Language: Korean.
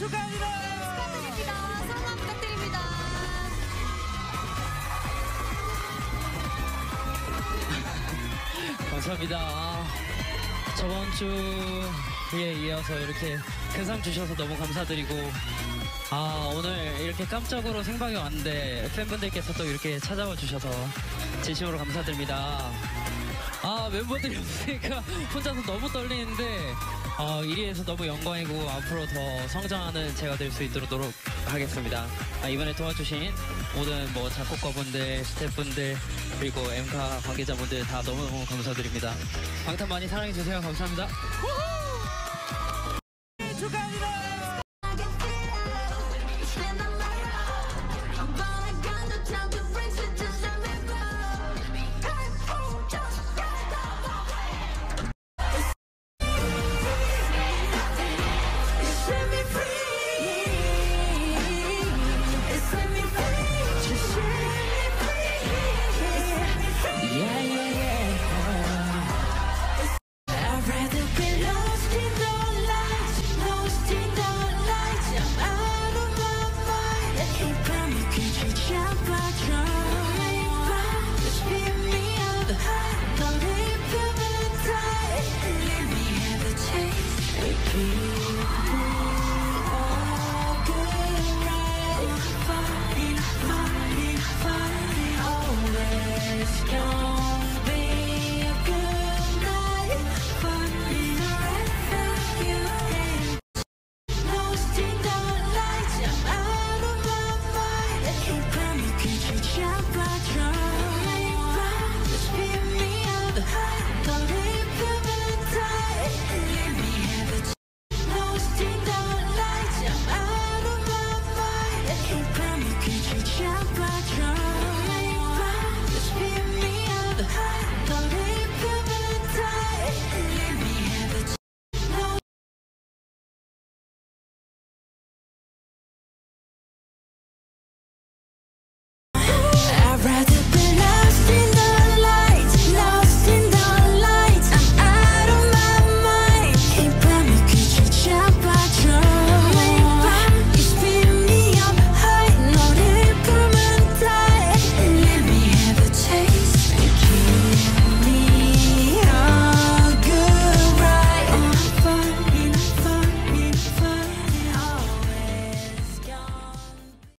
축하합니다. 축하드립니다. 성원 부탁드립니다. 감사합니다. 아, 저번 주에 이어서 이렇게 큰 상 주셔서 너무 감사드리고 아 오늘 이렇게 깜짝으로 생방에 왔는데 팬분들께서 또 이렇게 찾아와 주셔서 진심으로 감사드립니다. 아 멤버들이 없으니까 혼자서 너무 떨리는데 어, 1위에서 너무 영광이고 앞으로 더 성장하는 제가 될 수 있도록 하겠습니다. 아, 이번에 도와주신 모든 뭐 작곡가분들, 스태프분들 그리고 엠카 관계자분들 다 너무너무 감사드립니다. 방탄 많이 사랑해주세요. 감사합니다. 축하합니다. you. shall I try?